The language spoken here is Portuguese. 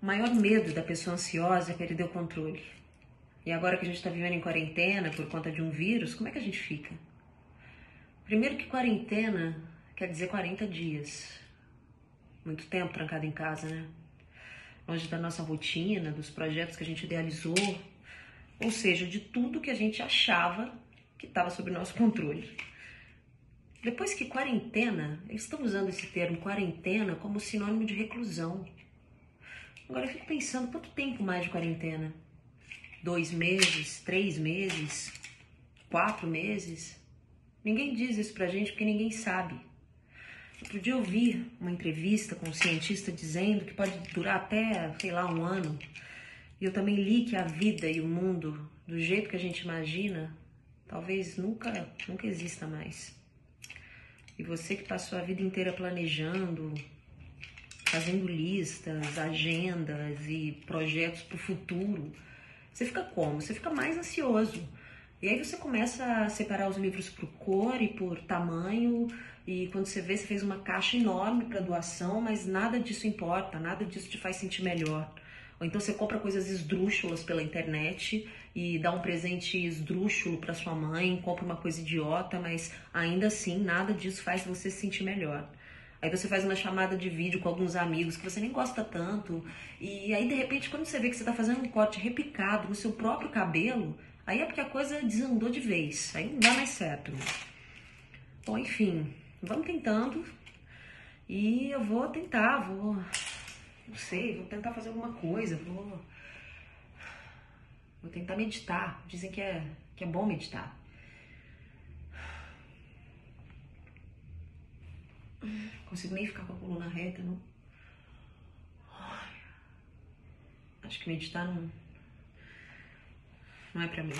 O maior medo da pessoa ansiosa é perder o controle. E agora que a gente está vivendo em quarentena por conta de um vírus, como é que a gente fica? Primeiro que quarentena quer dizer 40 dias. Muito tempo trancado em casa, né? Longe da nossa rotina, dos projetos que a gente idealizou, ou seja, de tudo que a gente achava que estava sob nosso controle. Depois que quarentena, eles estão usando esse termo quarentena como sinônimo de reclusão. Agora eu fico pensando, quanto tempo mais de quarentena? Dois meses? Três meses? Quatro meses? Ninguém diz isso pra gente porque ninguém sabe. Outro dia eu vi uma entrevista com um cientista dizendo que pode durar até, sei lá, um ano. E eu também li que a vida e o mundo, do jeito que a gente imagina, talvez nunca, nunca exista mais. E você que passou a vida inteira planejando, fazendo listas, agendas e projetos para o futuro, você fica como? Você fica mais ansioso. E aí você começa a separar os livros por cor e por tamanho, e quando você vê, você fez uma caixa enorme para doação, mas nada disso importa, nada disso te faz sentir melhor. Ou então você compra coisas esdrúxulas pela internet e dá um presente esdrúxulo para sua mãe, compra uma coisa idiota, mas ainda assim nada disso faz você se sentir melhor. Aí você faz uma chamada de vídeo com alguns amigos que você nem gosta tanto, e aí de repente quando você vê que você está fazendo um corte repicado no seu próprio cabelo, aí é porque a coisa desandou de vez, aí não dá mais certo. Bom, enfim, vamos tentando, e eu vou tentar, vou não sei, vou tentar fazer alguma coisa, vou. Vou tentar meditar. Dizem que é, que é bom meditar. Não consigo nem ficar com a coluna reta, não. Acho que meditar não, não é pra mim.